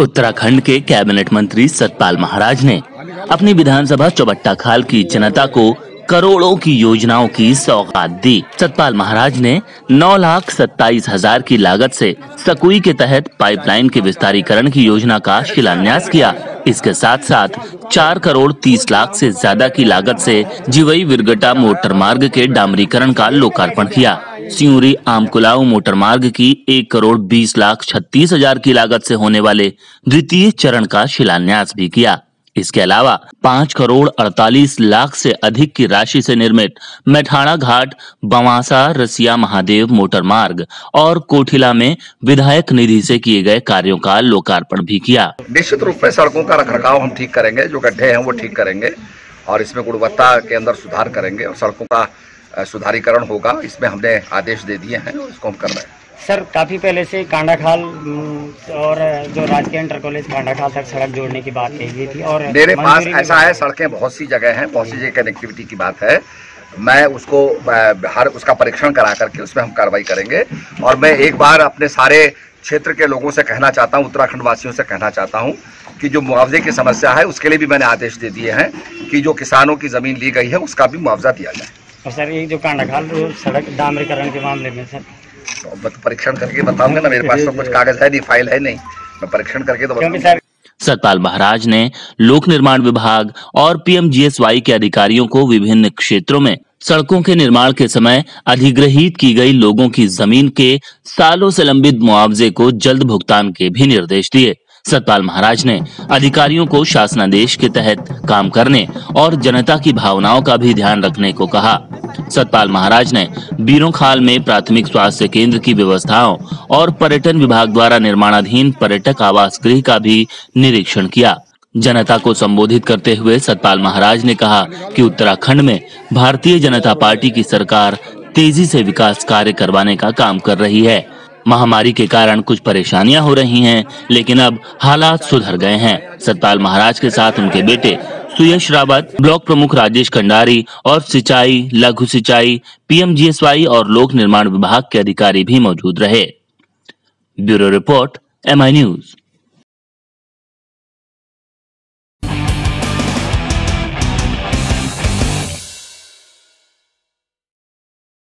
उत्तराखंड के कैबिनेट मंत्री सतपाल महाराज ने अपनी विधानसभा चौबट्टा खाल की जनता को करोड़ों की योजनाओं की सौगात दी। सतपाल महाराज ने नौ लाख सत्ताईस हज़ार की लागत से सकुई के तहत पाइपलाइन के विस्तारीकरण की योजना का शिलान्यास किया। इसके साथ साथ चार करोड़ तीस लाख से ज़्यादा की लागत से जीवई विरगटा मोटर मार्ग के डामरीकरण का लोकार्पण किया। सियूरी आमकुलाऊ मोटर मार्ग की एक करोड़ बीस लाख छत्तीस हज़ार की लागत से होने वाले द्वितीय चरण का शिलान्यास भी किया। इसके अलावा पाँच करोड़ अड़तालीस लाख से अधिक की राशि से निर्मित मैठाणा घाट, बवासा, रसिया महादेव मोटर मार्ग और कोठिला में विधायक निधि से किए गए कार्यों का लोकार्पण भी किया। निश्चित रूप में सड़कों का रखरखाव हम ठीक करेंगे, जो गड्ढे हैं वो ठीक करेंगे और इसमें गुणवत्ता के अंदर सुधार करेंगे और सड़कों का सुधारीकरण होगा इसमें हमने आदेश दे दिए हैं इसको हम कर रहे हैं। सर काफ़ी पहले से कांडाखाल और जो राजकीय इंटर कॉलेज कांडाखाल तक सड़क जोड़ने की बात कही गई थी और मेरे पास ऐसा है सड़कें बहुत सी जगह हैं बहुत सी जगह कनेक्टिविटी की बात है। मैं उसको हर उसका परीक्षण करा करके उसमें हम कार्रवाई करेंगे। और मैं एक बार अपने सारे क्षेत्र के लोगों से कहना चाहता हूँ उत्तराखंड वासियों से कहना चाहता हूँ कि जो मुआवजे की समस्या है उसके लिए भी मैंने आदेश दे दिए हैं कि जो किसानों की ज़मीन ली गई है उसका भी मुआवजा दिया जाए। और सर ये जो कांडाखाल सड़क डामरीकरण के मामले में सर। तो परीक्षण करके बताऊँगा ना मेरे पास तो कुछ कागज़ है नहीं फ़ाइल है नहीं। मैं परीक्षण करके तो सतपाल महाराज ने लोक निर्माण विभाग और पीएमजीएसवाई के अधिकारियों को विभिन्न क्षेत्रों में सड़कों के निर्माण के समय अधिग्रहित की गई लोगों की ज़मीन के सालों से लंबित मुआवजे को जल्द भुगतान के भी निर्देश दिए। सतपाल महाराज ने अधिकारियों को शासनादेश के तहत काम करने और जनता की भावनाओं का भी ध्यान रखने को कहा। सतपाल महाराज ने बीरों खाल में प्राथमिक स्वास्थ्य केंद्र की व्यवस्थाओं और पर्यटन विभाग द्वारा निर्माणाधीन पर्यटक आवास गृह का भी निरीक्षण किया। जनता को संबोधित करते हुए सतपाल महाराज ने कहा कि उत्तराखंड में भारतीय जनता पार्टी की सरकार तेज़ी से विकास कार्य करवाने का काम कर रही है। महामारी के कारण कुछ परेशानियाँ हो रही हैं, लेकिन अब हालात सुधर गए हैं। सतपाल महाराज के साथ उनके बेटे सुयश रावत, ब्लॉक प्रमुख राजेश कंडारी और सिंचाई, लघु सिंचाई, पीएमजीएसवाई और लोक निर्माण विभाग के अधिकारी भी मौजूद रहे। Bureau report MI news